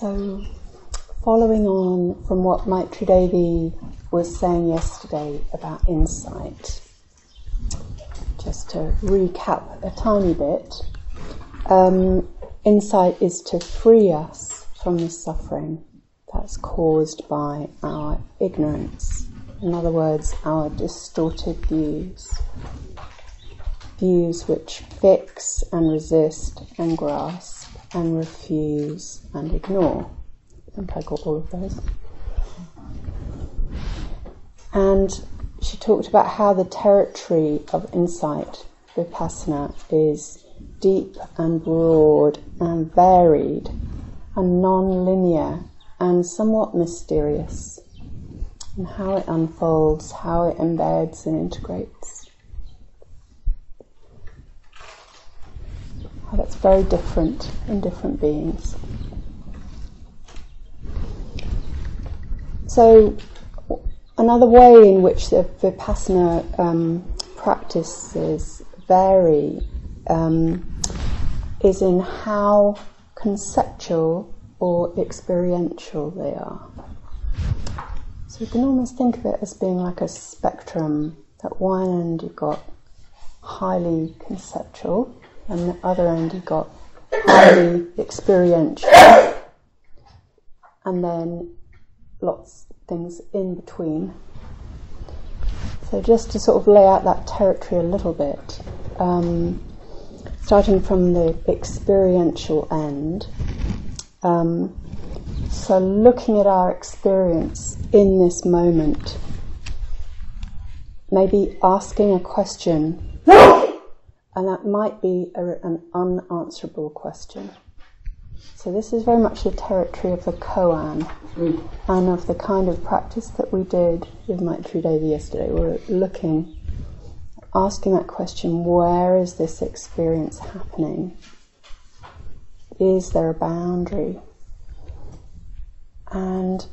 So, following on from what Maitri Devi was saying yesterday about insight, just to recap a tiny bit, um, insight is to free us from the suffering that's caused by our ignorance. In other words, our distorted views. Views which fix and resist and grasp and refuse and ignore. I think I got all of those. And she talked about how the territory of insight, vipassana, is deep and broad and varied and non linear and somewhat mysterious, and how it unfolds, how it embeds and integrates. That's very different in different beings. So, another way in which the Vipassana um, practices vary um, is in how conceptual or experiential they are. So you can almost think of it as being like a spectrum. At one end you've got highly conceptual, and the other end you've got highly experiential, and then lots of things in between. So just to sort of lay out that territory a little bit, um, starting from the experiential end. Um, so looking at our experience in this moment, maybe asking a question, and that might be a, an unanswerable question. So this is very much the territory of the koan mm. and of the kind of practice that we did with Maitri Devi yesterday. We're looking, asking that question, where is this experience happening? Is there a boundary? And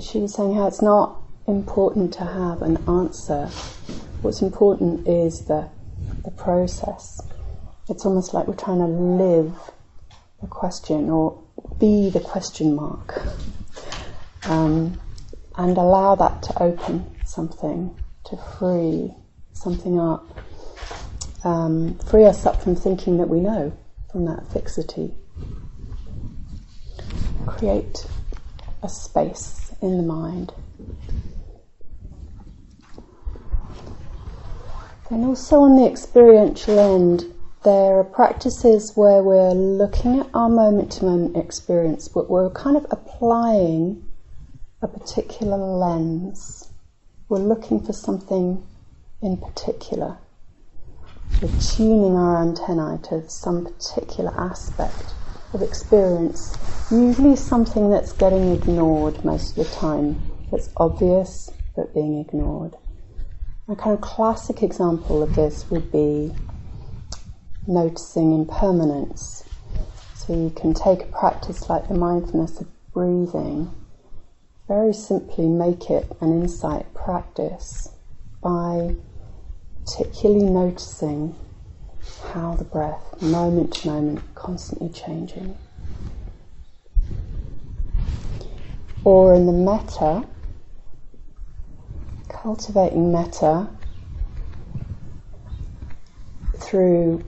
she was saying how it's not important to have an answer. What's important is the, the process. It's almost like we're trying to live the question or be the question mark um, and allow that to open something, to free something up, um, free us up from thinking that we know, from that fixity. Create a space in the mind. And also on the experiential end, there are practices where we're looking at our moment to moment experience, but we're kind of applying a particular lens. We're looking for something in particular. We're tuning our antennae to some particular aspect of experience, usually something that's getting ignored most of the time, that's obvious but being ignored. A kind of classic example of this would be noticing impermanence. So you can take a practice like the mindfulness of breathing, very simply make it an insight practice by particularly noticing how the breath, moment to moment, constantly changing. Or in the metta, cultivating metta through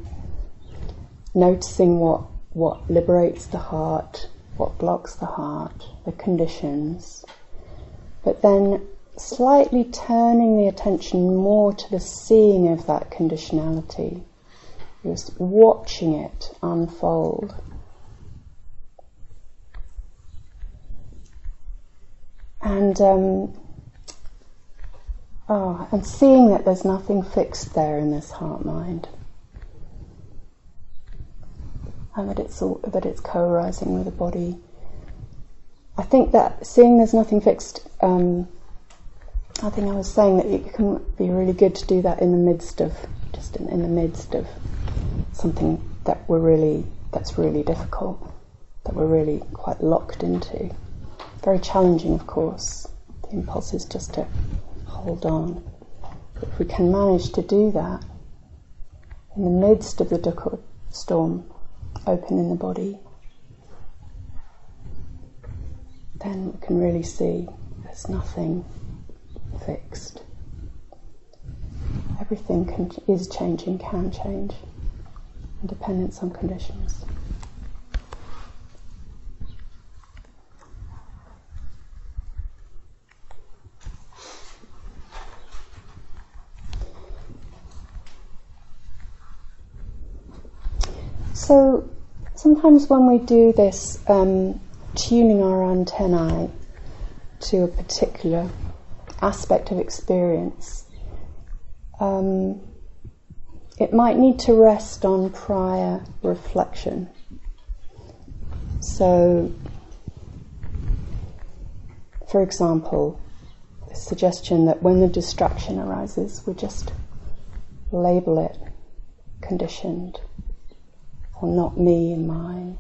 noticing what, what liberates the heart, what blocks the heart, the conditions, but then slightly turning the attention more to the seeing of that conditionality, just watching it unfold. And um, oh, and seeing that there's nothing fixed there in this heart mind and that it's all, that it's co-arising with the body. I think that seeing there's nothing fixed. Um, I think I was saying that it can be really good to do that in the midst of just in, in the midst of something that we're really that's really difficult, that we're really quite locked into. Very challenging, of course. The impulse is just to hold on. If we can manage to do that in the midst of the dukkha storm, open in the body. then we can really see there's nothing fixed. Everything can, is changing, can change, and dependence on conditions. So sometimes when we do this, um, tuning our antennae to a particular aspect of experience, um, it might need to rest on prior reflection. So, for example, the suggestion that when the distraction arises, we just label it conditioned or not me and mine.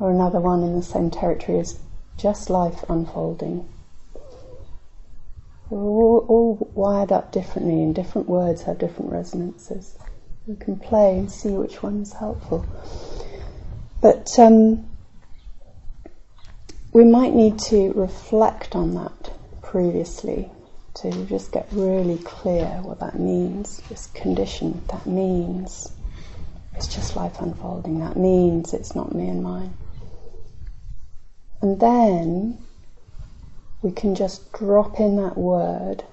Or another one in the same territory is just life unfolding. We're all, all wired up differently, and different words have different resonances. We can play and see which one is helpful. But um, we might need to reflect on that previously to just get really clear what that means. This condition, that means it's just life unfolding. That means it's not me and mine. And then we can just drop in that word.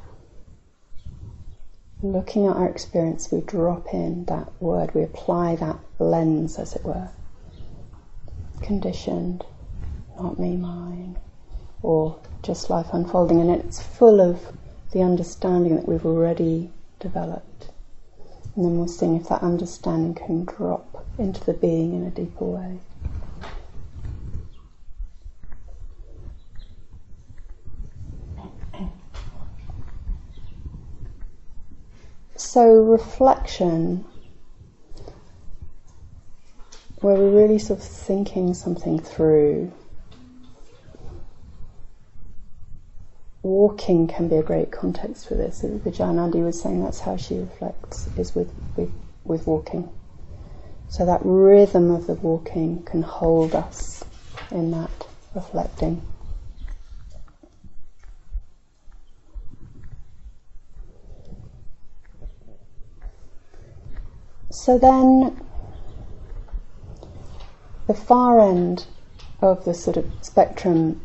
Looking at our experience, we drop in that word, we apply that lens, as it were. Conditioned, not me, mine, or just life unfolding, and it's full of the understanding that we've already developed. And then we'll see if that understanding can drop into the being in a deeper way. So, reflection, where we're really sort of thinking something through, walking can be a great context for this. Uh, Vijayanandi was saying that's how she reflects, is with, with, with walking. So that rhythm of the walking can hold us in that reflecting. So then, the far end of the sort of spectrum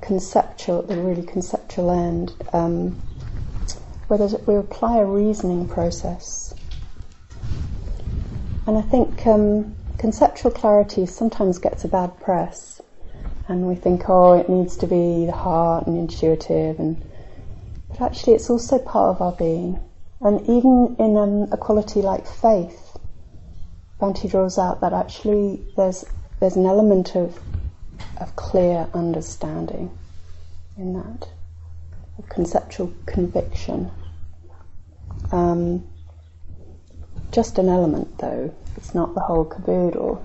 conceptual, the really conceptual end, um, where we apply a reasoning process. And I think um, conceptual clarity sometimes gets a bad press, and we think, oh, it needs to be the heart and intuitive, and but actually, it's also part of our being. And even in um, a quality like faith, Bhante draws out that actually there's there's an element of of clear understanding in that, of conceptual conviction. Um, just an element, though, it's not the whole caboodle.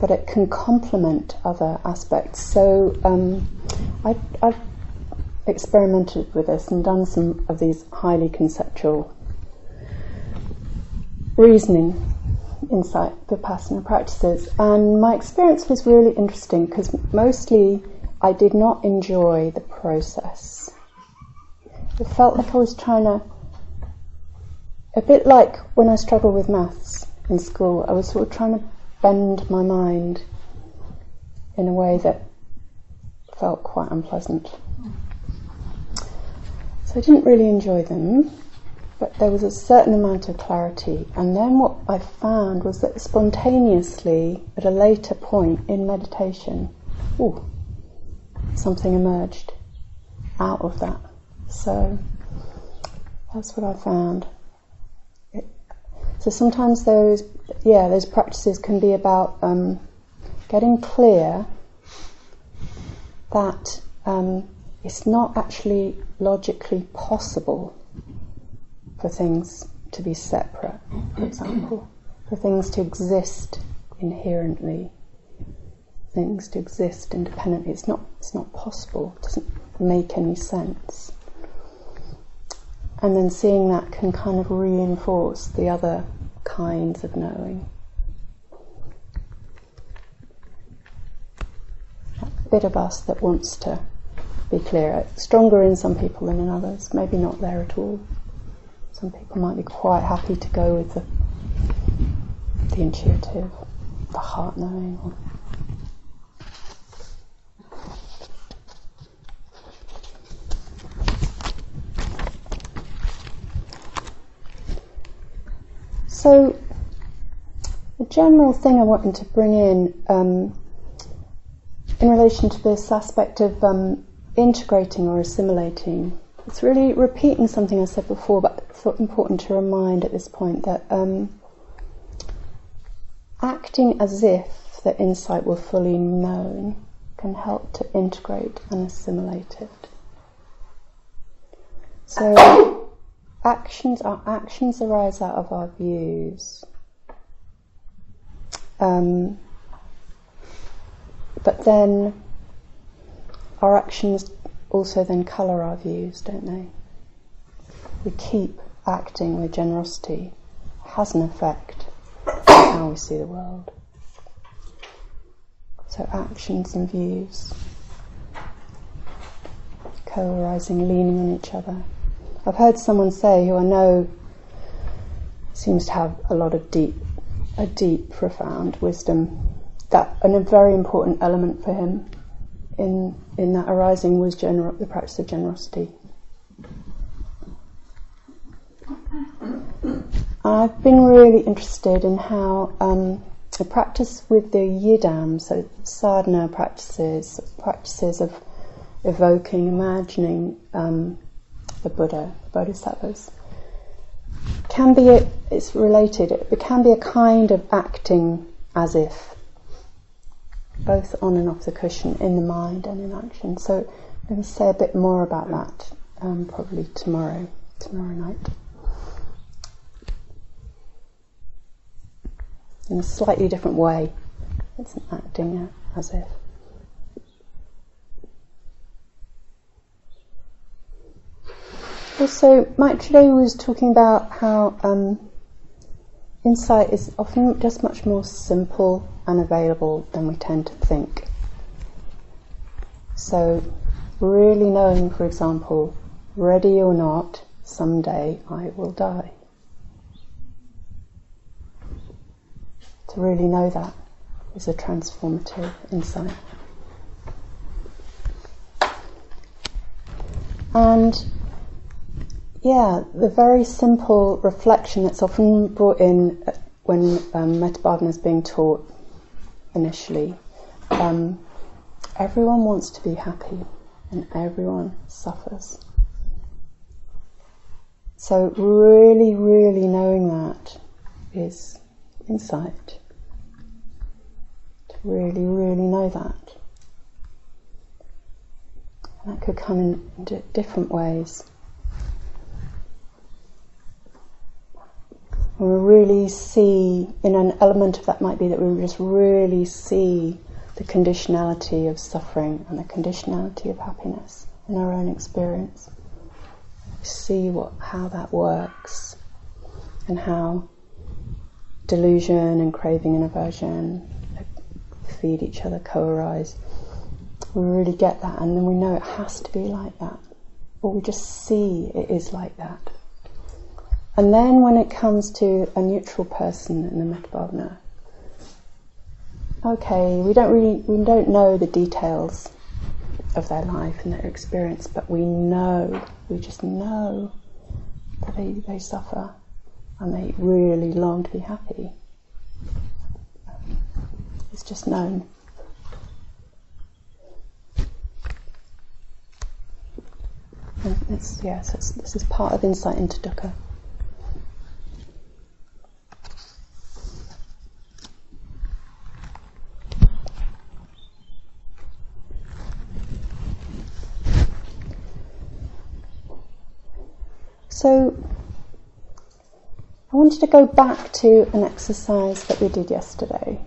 But it can complement other aspects. So um, I, I've experimented with this and done some of these highly conceptual reasoning insight vipassana practices. And my experience was really interesting because mostly I did not enjoy the process. It felt like I was trying to, a bit like when I struggled with maths in school, I was sort of trying to bend my mind in a way that felt quite unpleasant. So I didn't really enjoy them but there was a certain amount of clarity. And then what I found was that spontaneously, at a later point in meditation, ooh, something emerged out of that. So that's what I found. So sometimes those, yeah, those practices can be about um, getting clear that um, it's not actually logically possible for things to be separate, for example, for things to exist inherently, things to exist independently. It's not, it's not possible, it doesn't make any sense. And then seeing that can kind of reinforce the other kinds of knowing. That bit of us that wants to be clearer, Stronger in some people than in others. Maybe not there at all. Some people might be quite happy to go with the, the intuitive, the heart knowing. So, the general thing I wanted to bring in um, in relation to this aspect of um, integrating or assimilating, it's really repeating something I said before, but thought important to remind at this point that um, acting as if the insight were fully known can help to integrate and assimilate it. So, actions, our actions arise out of our views. Um, but then our actions also then colour our views, don't they? We keep acting with generosity, it has an effect on how we see the world. So actions and views co-arising, leaning on each other. I've heard someone say, who I know seems to have a lot of deep, a deep, profound wisdom, that a very important element for him in in that arising was gener- the practice of generosity. I've been really interested in how um, the practice with the yidam, so sadhana practices, practices of evoking, imagining um, the Buddha, the Bodhisattvas, can be a, it's related. It can be a kind of acting as if both on and off the cushion in the mind and in action. So going to say a bit more about that um, probably tomorrow, tomorrow night. In a slightly different way. It's acting as if. Also, Mike today was talking about how um, insight is often just much more simple unavailable than we tend to think. So, really knowing, for example, ready or not, someday I will die. To really know that is a transformative insight. And yeah, the very simple reflection that's often brought in when um, Metta is being taught initially. Um, everyone wants to be happy and everyone suffers. So, really, really knowing that is insight. To really, really know that. And that could come in d- different ways. We really see, in an element of that might be that we just really see the conditionality of suffering and the conditionality of happiness in our own experience. See what how that works and how delusion and craving and aversion feed each other, co-arise. We really get that and then we know it has to be like that. Or we just see it is like that. And then when it comes to a neutral person in the metta okay, we don't really, we don't know the details of their life and their experience, but we know, we just know that they, they suffer and they really long to be happy. It's just known. And it's, yes, it's, this is part of insight into dukkha. So I wanted to go back to an exercise that we did yesterday.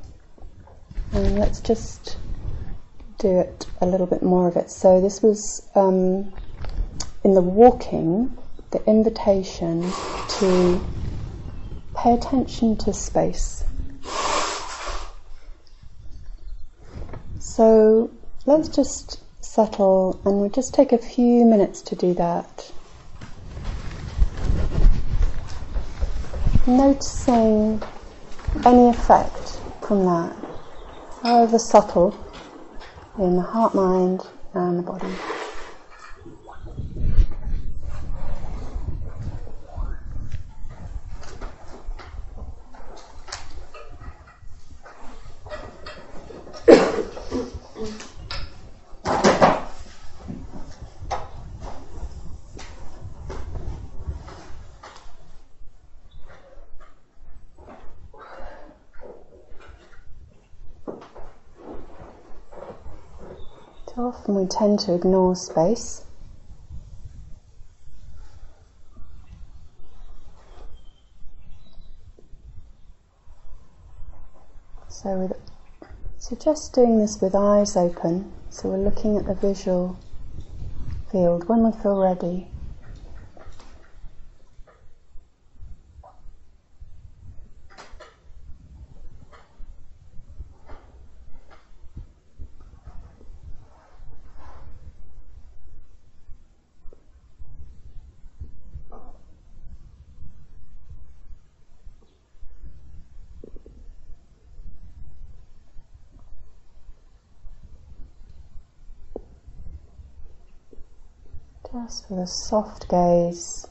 And let's just do it a little bit more of it. So this was um, in the walking, the invitation to pay attention to space. So let's just settle and we'll just take a few minutes to do that. Noticing any effect from that, however subtle, in the heart, mind, and the body. Too often we tend to ignore space. So, with, suggest doing this with eyes open. So, we're looking at the visual field when we feel ready. Just with a soft gaze.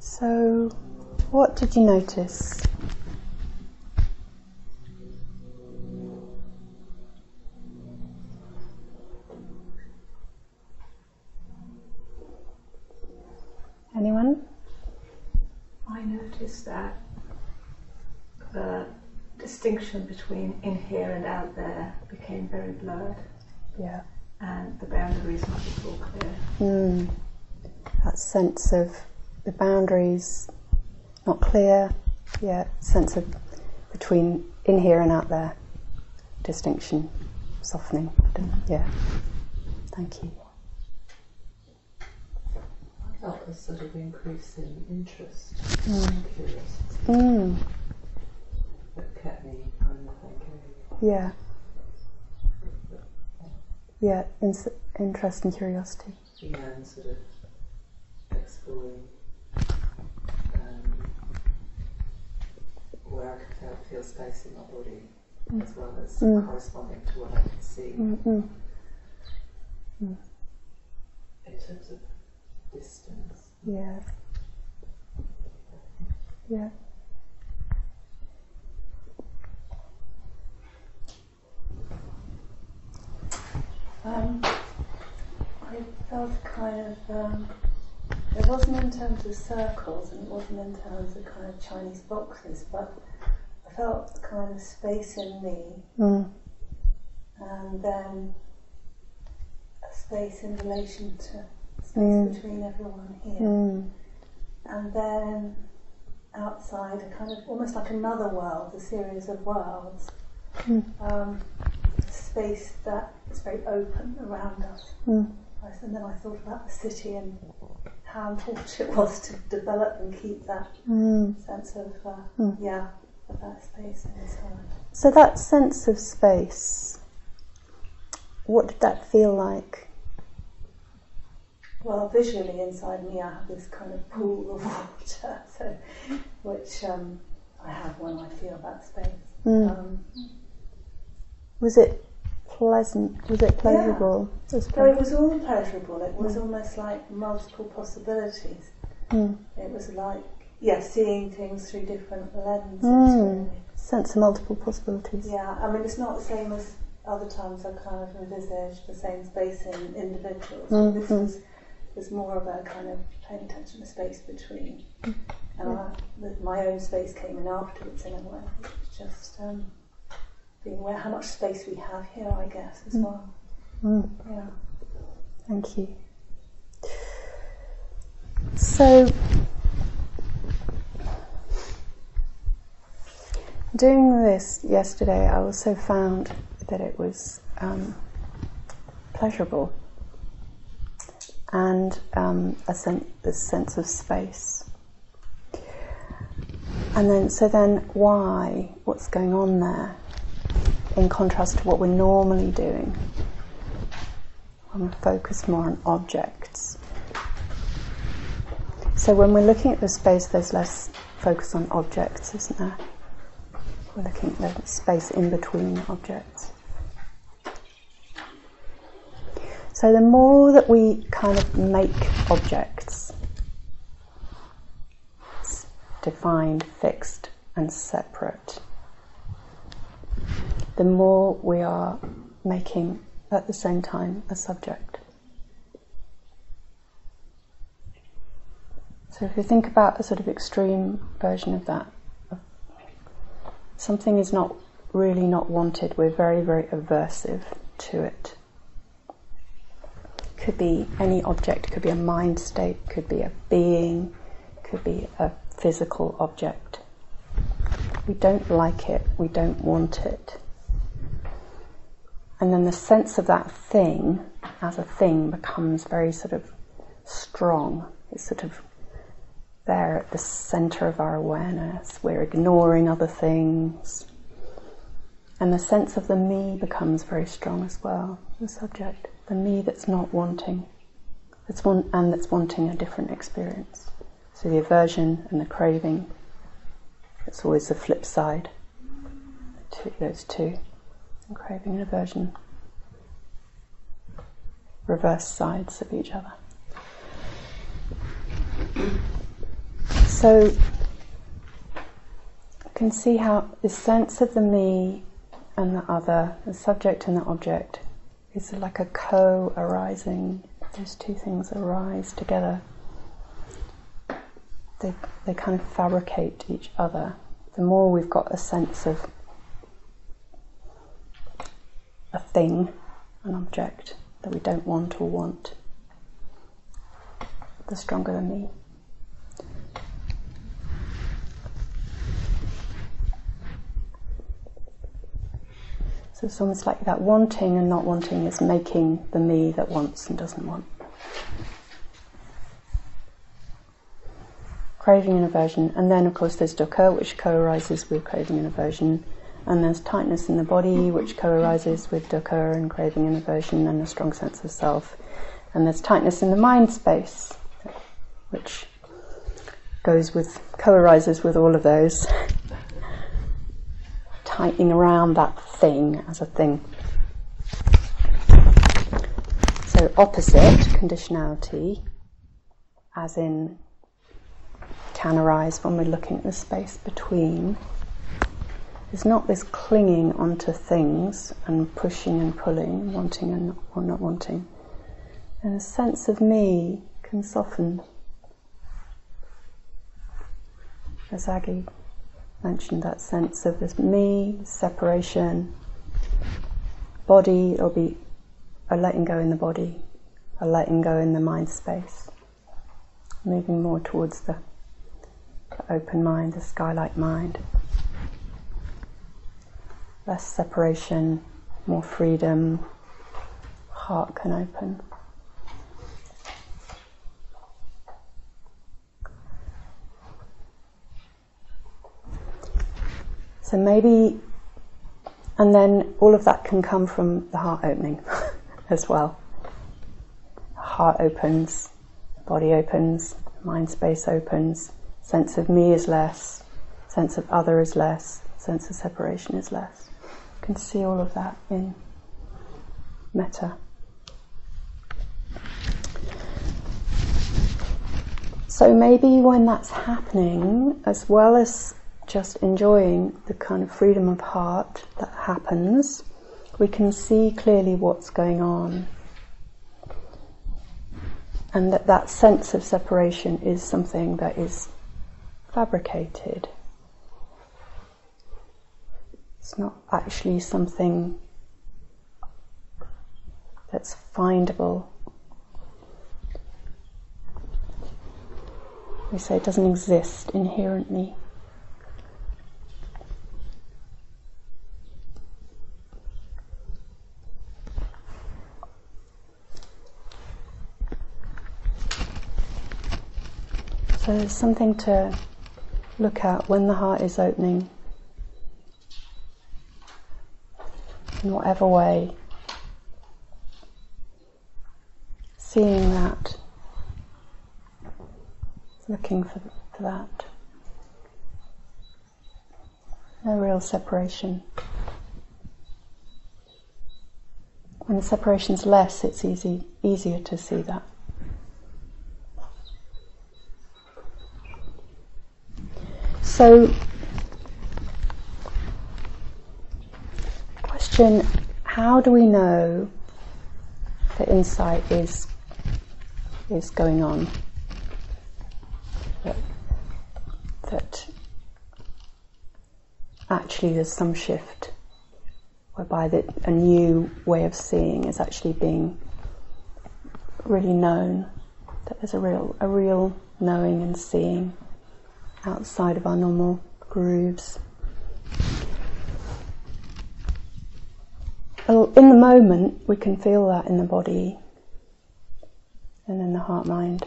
So, what did you notice? Anyone? I noticed that the distinction between in here and out there became very blurred, Yeah. and the boundaries not at all clear. Mm. That sense of the boundaries not clear. Yeah. Sense of between in here and out there. Distinction, softening. Yeah. Thank you. I felt a sort of increase in interest, Mm. curiosity, Mm. that kept me kind of thinking. Yeah. Yeah. In- interest and curiosity. Yeah, and sort of exploring where I could feel, feel space in my body, as well as Mm. corresponding to what I could see Mm-mm. in terms of distance. Yeah. Yeah. Um, I felt kind of um, It wasn't in terms of circles and it wasn't in terms of kind of Chinese boxes, but I felt kind of space in me Mm. and then a space in relation to space Mm. between everyone here. Mm. And then outside, a kind of almost like another world, a series of worlds. Mm. Um, space that is very open around us. Mm. And then I thought about the city and how important it was to develop and keep that Mm. sense of, uh, yeah, that space inside. So that sense of space, what did that feel like? Well, visually inside me, I have this kind of pool of water, so which um, I have when I feel that space. Mm. Um, Was it pleasant? Was it pleasurable? as so well? it was all pleasurable. It was almost like multiple possibilities. Mm. It was like, yeah, seeing things through different lenses. Mm. Really. Sense of multiple possibilities. Yeah, I mean, it's not the same as other times I kind of envisaged the same space in individuals. Mhm. This is is more of a kind of paying attention to space between. And I, the, my own space came in afterwards in a way. It's just um, being aware how much space we have here, I guess, as well. Mm. Yeah. Thank you. So, doing this yesterday, I also found that it was um, pleasurable and um, a sen- this sense of space. And then, so then, why? What's going on there? In contrast to what we're normally doing. I'm focused more on objects. So when we're looking at the space, there's less focus on objects, isn't there? Looking at the space in between objects. So the more that we kind of make objects defined, fixed, and separate, the more we are making at the same time a subject. So if you think about a sort of extreme version of that, something is not really not wanted, we're very, very aversive to it. Could be any object, could be a mind state, could be a being, could be a physical object. We don't like it, we don't want it. And then the sense of that thing as a thing becomes very sort of strong. It's sort of there at the center of our awareness. We're ignoring other things. And the sense of the me becomes very strong as well, the subject. The me that's not wanting, that's one, and that's wanting a different experience. So the aversion and the craving, it's always the flip side those two craving and aversion, reverse sides of each other. So you can see how the sense of the me and the other, the subject and the object, is like a co arising. Those two things arise together. They, they kind of fabricate each other. The more we've got a sense of a thing, an object that we don't want or want, the stronger the me. So it's almost like that wanting and not wanting is making the me that wants and doesn't want. Craving and aversion, and then of course there's dukkha, which co-arises with craving and aversion, and there's tightness in the body, which co-arises with dukkha and craving and aversion, and a strong sense of self. And there's tightness in the mind space, which goes with co-arises with all of those. tightening around that thing as a thing. So opposite conditionality, as in can arise when we're looking at the space between, is not this clinging onto things and pushing and pulling, wanting and not, or not wanting. And a sense of me can soften. As Aggie mentioned, that sense of this me, separation, body, it'll be a letting go in the body, a letting go in the mind space, moving more towards the, the open mind, the sky-like mind. Less separation, more freedom, heart can open. So maybe, and then all of that can come from the heart opening as well. Heart opens, body opens, mind space opens, sense of me is less, sense of other is less, sense of separation is less. You can see all of that in metta. So maybe when that's happening, as well as just enjoying the kind of freedom of heart that happens, we can see clearly what's going on. And that that sense of separation is something that is fabricated. It's not actually something that's findable. We say it doesn't exist inherently. So there's something to look at when the heart is opening, in whatever way. Seeing that, looking for, for that. No real separation. When the separation's less, it's easy, easier to see that. So, question how do we know that insight is, is going on? That, that actually there's some shift whereby a new way of seeing is actually being really known, that there's a real, a real knowing and seeing outside of our normal grooves. In the moment, we can feel that in the body and in the heart mind.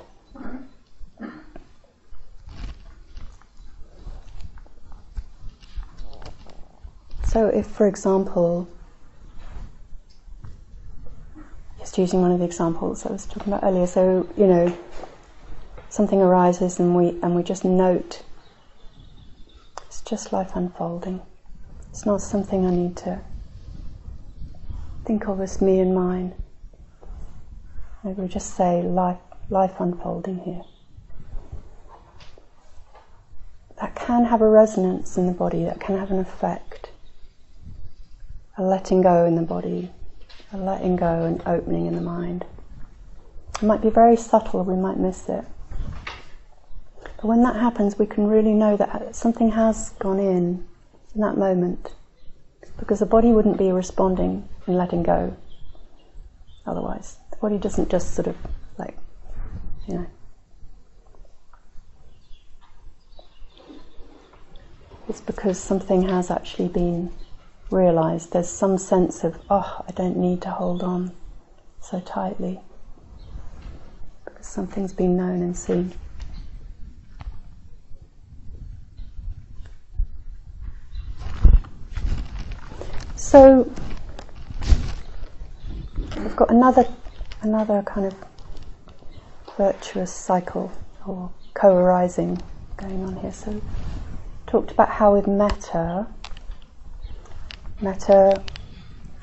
So, if, for example, just using one of the examples I was talking about earlier, so you know, something arises and we and we just note it's just life unfolding. It's not something I need to think of as me and mine. Maybe we just say life life unfolding here. That can have a resonance in the body, that can have an effect. A letting go in the body, a letting go and opening in the mind. It might be very subtle, we might miss it. But when that happens, we can really know that something has gone in in that moment. Because the body wouldn't be responding and letting go otherwise. The body doesn't just sort of like, you know. It's because something has actually been realized. There's some sense of, oh, I don't need to hold on so tightly. Because something's been known and seen. So we've got another another kind of virtuous cycle or co-arising going on here. So talked about how with metta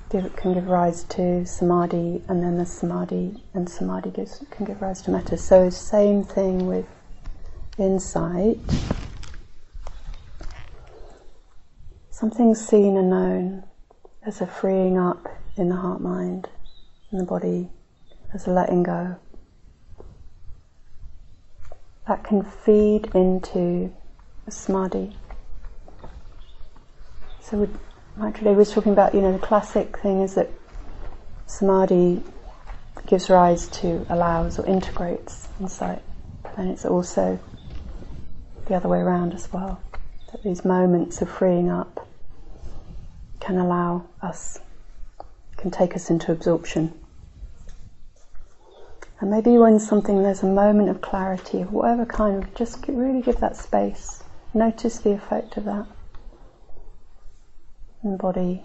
give, can give rise to samadhi, and then the samadhi and samadhi gives, can give rise to metta. So same thing with insight. Something seen and known there's a freeing up in the heart mind, in the body, there's a letting go. That can feed into samadhi. So we, Maitreya was talking about, you know, the classic thing is that samadhi gives rise to, allows or integrates insight. And it's also the other way around as well. That these moments of freeing up can allow us, can take us into absorption. And maybe when something, there's a moment of clarity of whatever kind just really give that space. Notice the effect of that. And body.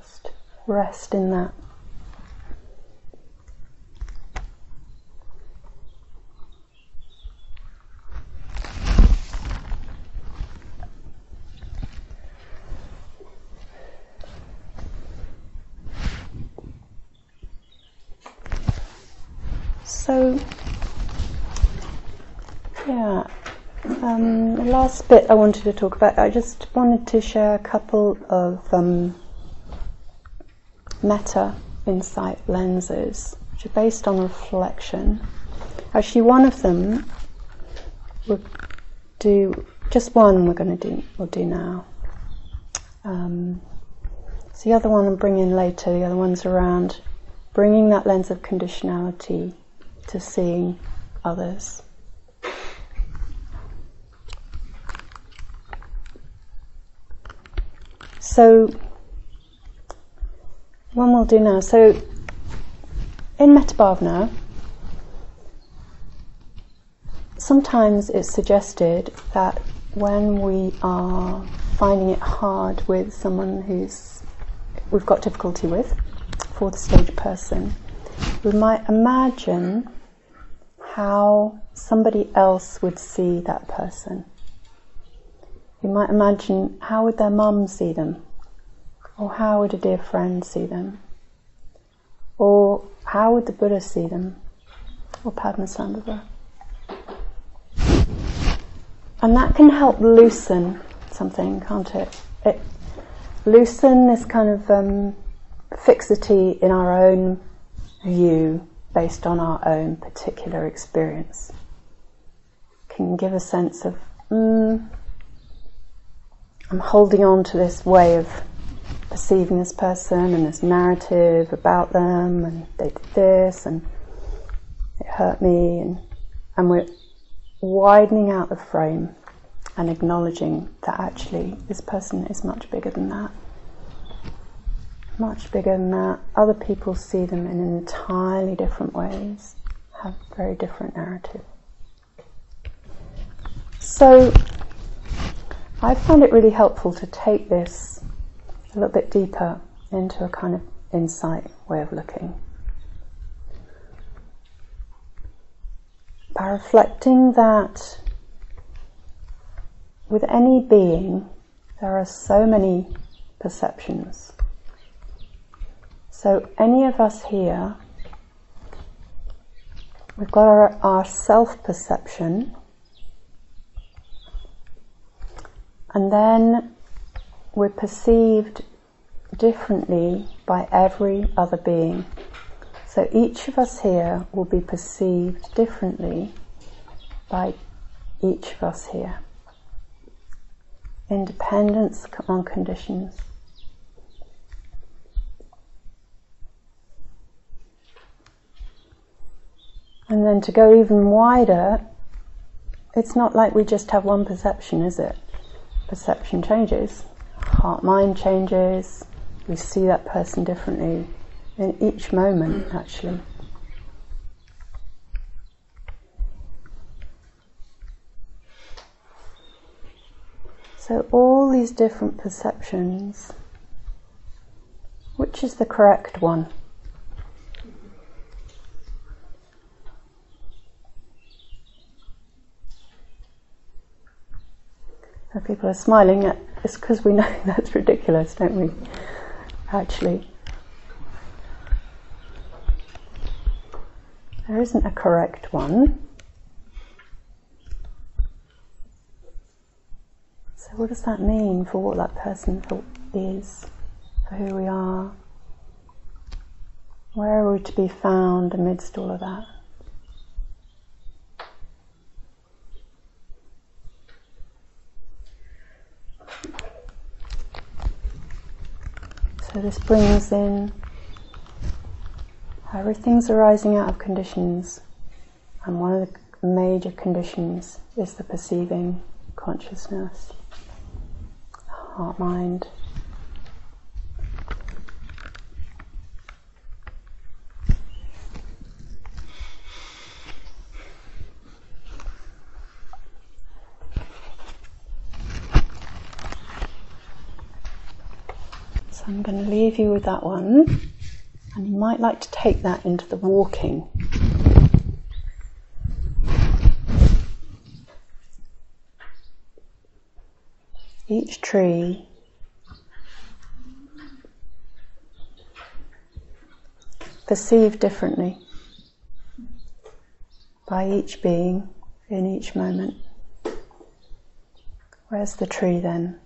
Just rest in that. So, yeah, um, the last bit I wanted to talk about, I just wanted to share a couple of um, metta insight lenses, which are based on reflection. Actually, one of them we'll do just one. We're going to do we'll do now. Um, so the other one I'll bring in later. The other one's around bringing that lens of conditionality to seeing others. So, one we'll do now. So, in Metta Bhavana, sometimes it's suggested that when we are finding it hard with someone who's we've got difficulty with, fourth stage person, we might imagine how somebody else would see that person. You might imagine how would their mum see them? Or how would a dear friend see them? Or how would the Buddha see them? Or Padmasambhava? And that can help loosen something, can't it? It loosen this kind of um, fixity in our own view based on our own particular experience. Can give a sense of, mm, I'm holding on to this way of perceiving this person and this narrative about them, and they did this, and it hurt me, and, and we're widening out the frame and acknowledging that actually this person is much bigger than that much bigger than that. Other people see them in entirely different ways, have very different narrative. So I found it really helpful to take this a little bit deeper into a kind of insight way of looking. By reflecting that with any being, there are so many perceptions so, any of us here, we've got our, our self perception, and then we're perceived differently by every other being. So, each of us here will be perceived differently by each of us here. Independence on conditions. And then to go even wider, it's not like we just have one perception, is it? Perception changes, heart mind changes, we see that person differently in each moment, actually. So, all these different perceptions, which is the correct one? People are smiling, at it's because we know that's ridiculous, don't we? Actually. There isn't a correct one. So, what does that mean for what that person is, for who we are? Where are we to be found amidst all of that? So this brings in everything's arising out of conditions, and one of the major conditions is the perceiving consciousness, heart mind. So I'm going to leave you with that one, and you might like to take that into the walking. Each tree perceived differently by each being in each moment. Where's the tree then?